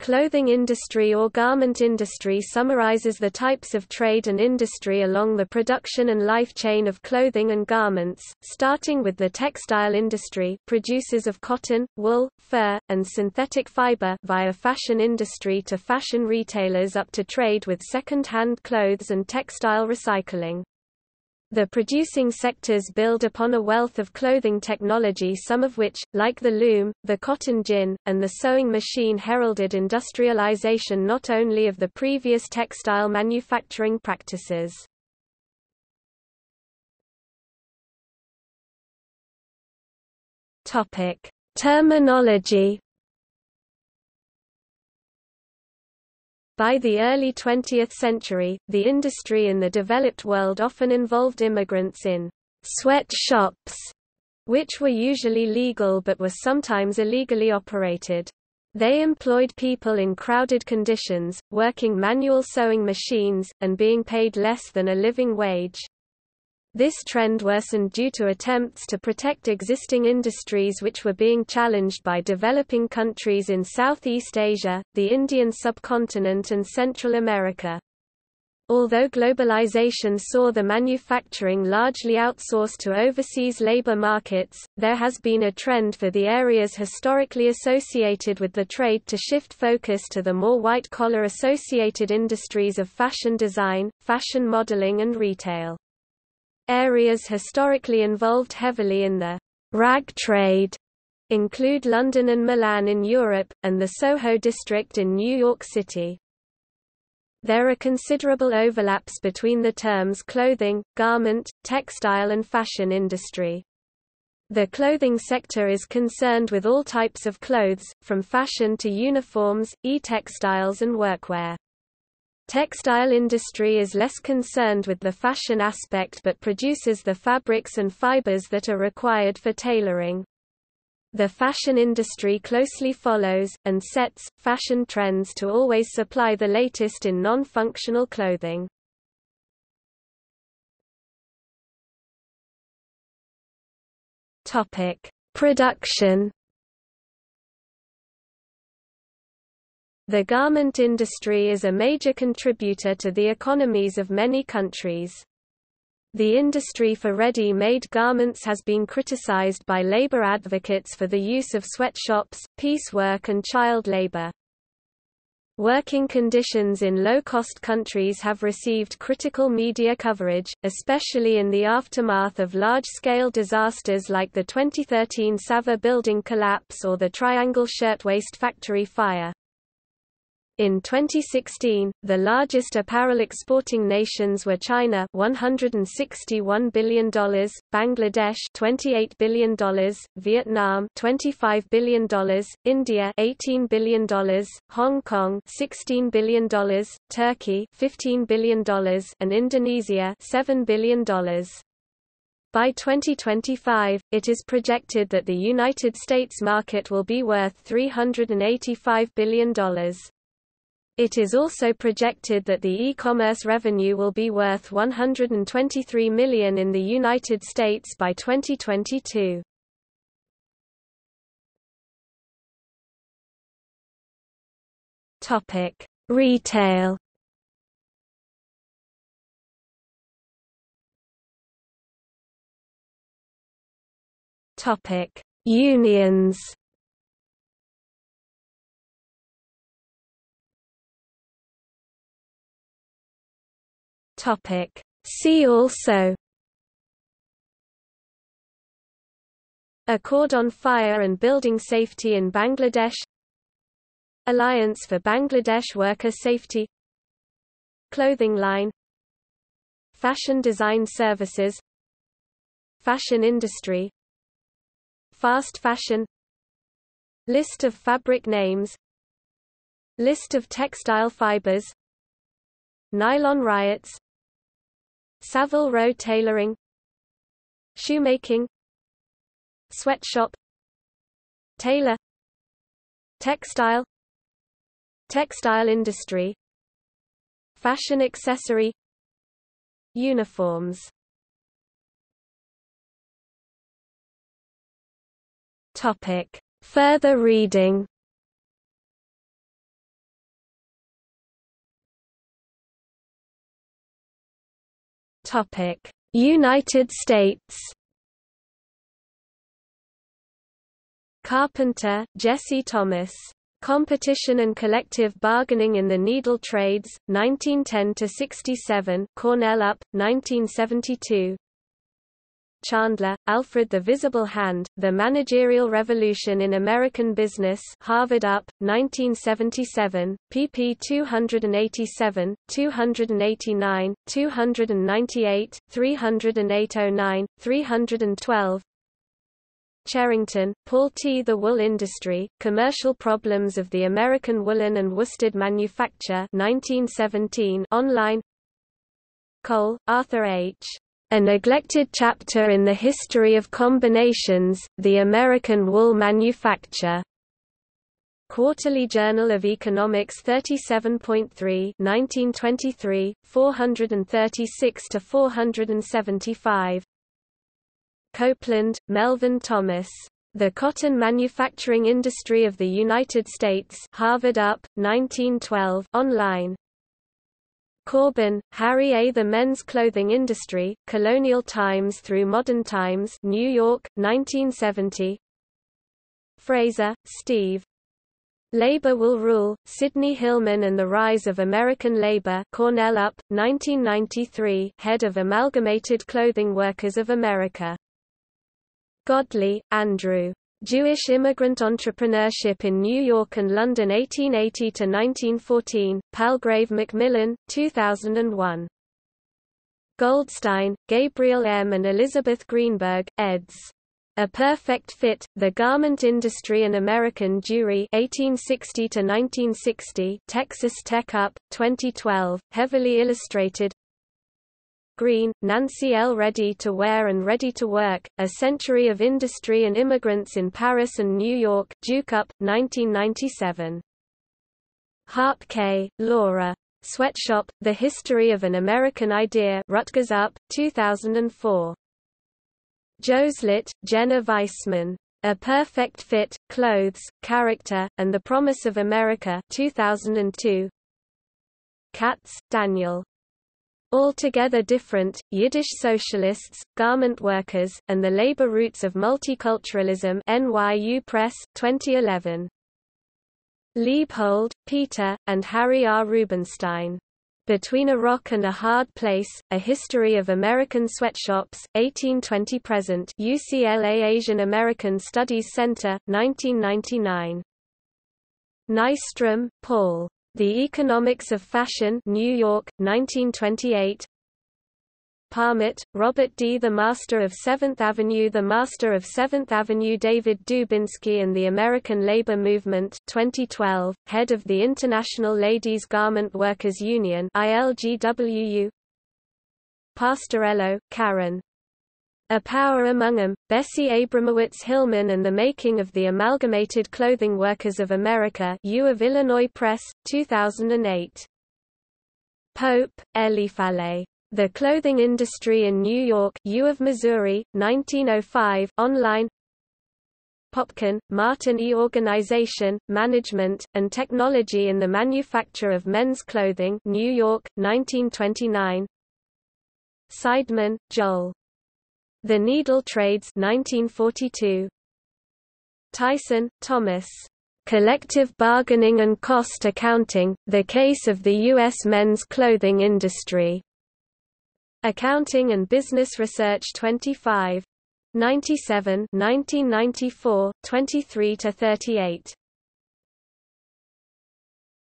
Clothing industry or garment industry summarizes the types of trade and industry along the production and life chain of clothing and garments, starting with the textile industry producers of cotton, wool, fur, and synthetic fiber via fashion industry to fashion retailers up to trade with second-hand clothes and textile recycling. The producing sectors build upon a wealth of clothing technology some of which, like the loom, the cotton gin, and the sewing machine heralded industrialization not only of the previous textile manufacturing practices. Terminology By the early 20th century, the industry in the developed world often involved immigrants in sweatshops, which were usually legal but were sometimes illegally operated. They employed people in crowded conditions, working manual sewing machines, and being paid less than a living wage. This trend worsened due to attempts to protect existing industries which were being challenged by developing countries in Southeast Asia, the Indian subcontinent and Central America. Although globalization saw the manufacturing largely outsourced to overseas labor markets, there has been a trend for the areas historically associated with the trade to shift focus to the more white-collar associated industries of fashion design, fashion modeling and retail. Areas historically involved heavily in the rag trade include London and Milan in Europe, and the Soho district in New York City. There are considerable overlaps between the terms clothing, garment, textile and fashion industry. The clothing sector is concerned with all types of clothes, from fashion to uniforms, e-textiles and workwear. Textile industry is less concerned with the fashion aspect but produces the fabrics and fibers that are required for tailoring. The fashion industry closely follows, and sets, fashion trends to always supply the latest in non-functional clothing. Production The garment industry is a major contributor to the economies of many countries. The industry for ready-made garments has been criticized by labor advocates for the use of sweatshops, piecework and child labor. Working conditions in low-cost countries have received critical media coverage, especially in the aftermath of large-scale disasters like the 2013 Savar building collapse or the Triangle Shirtwaist Factory fire. In 2016, the largest apparel exporting nations were China $161 billion, Bangladesh $28 billion, Vietnam $25 billion, India $18 billion, Hong Kong $16 billion, Turkey $15 billion, and Indonesia $7 billion. By 2025, it is projected that the United States market will be worth $385 billion. It is also projected that the e-commerce revenue will be worth 123 million in the United States by 2022. Topic: Retail. Topic: Unions. Topic. See also Accord on Fire and Building Safety in Bangladesh Alliance for Bangladesh Worker Safety Clothing line Fashion design services Fashion industry Fast fashion List of fabric names List of textile fibers Nylon riots Savile Row tailoring Shoemaking Sweatshop Tailor Textile Textile industry Fashion accessory Uniforms Topic. Further reading United States Carpenter, Jesse Thomas. Competition and Collective Bargaining in the Needle Trades, 1910–67 Cornell UP, 1972 Chandler, Alfred The Visible Hand, The Managerial Revolution in American Business Harvard UP, 1977, pp 287, 289, 298, 308 312 Cherrington, Paul T. The Wool Industry, Commercial Problems of the American Woolen and Worsted Manufacture 1917 online Cole, Arthur H. A neglected chapter in the history of combinations, the American wool manufacture. Quarterly Journal of Economics 37.3 1923, 436–475 Copeland, Melvin Thomas. The Cotton Manufacturing Industry of the United States Harvard UP, 1912 online Cobrin, Harry A. The Men's Clothing Industry, Colonial Times through Modern Times New York, 1970 Fraser, Steve. Labor Will Rule, Sidney Hillman and the Rise of American Labor Cornell UP, 1993 Head of Amalgamated Clothing Workers of America. Godley, Andrew. Jewish Immigrant Entrepreneurship in New York and London 1880–1914, Palgrave Macmillan, 2001. Goldstein, Gabriel M. and Elizabeth Greenberg, eds. A Perfect Fit, The Garment Industry and American Jewry 1860–1960 Texas Tech Up, 2012, heavily illustrated Green, Nancy L. Ready to Wear and Ready to Work, A Century of Industry and Immigrants in Paris and New York, Duke Up, 1997. Hapke, Laura. Sweatshop, The History of an American Idea Rutgers Up, 2004. Joselit, Jenna Weissman. A Perfect Fit, Clothes, Character, and the Promise of America 2002. Katz, Daniel. Altogether different, Yiddish socialists, garment workers, and the labor roots of multiculturalism NYU Press, 2011. Liebhold, Peter, and Harry R. Rubenstein. Between a Rock and a Hard Place, A History of American Sweatshops, 1820–present UCLA Asian American Studies Center, 1999. Nystrom, Paul. The Economics of Fashion New York, 1928 Parmet, Robert D. The Master of Seventh Avenue The Master of Seventh Avenue David Dubinsky and the American Labor Movement 2012, head of the International Ladies Garment Workers Union ILGWU Pastorello, Karen. A Power Among Them, Bessie Abramowitz Hillman and the Making of the Amalgamated Clothing Workers of America U of Illinois Press, 2008. Pope, Eliphalet. The Clothing Industry in New York U of Missouri, 1905 online Popkin, Martin E. Organization, Management, and Technology in the Manufacture of Men's Clothing New York, 1929 Seidman, Joel. The Needle Trades 1942. Tyson, Thomas. Collective Bargaining and Cost Accounting, The Case of the U.S. Men's Clothing Industry. Accounting and Business Research 25. 97 1994, 23–38.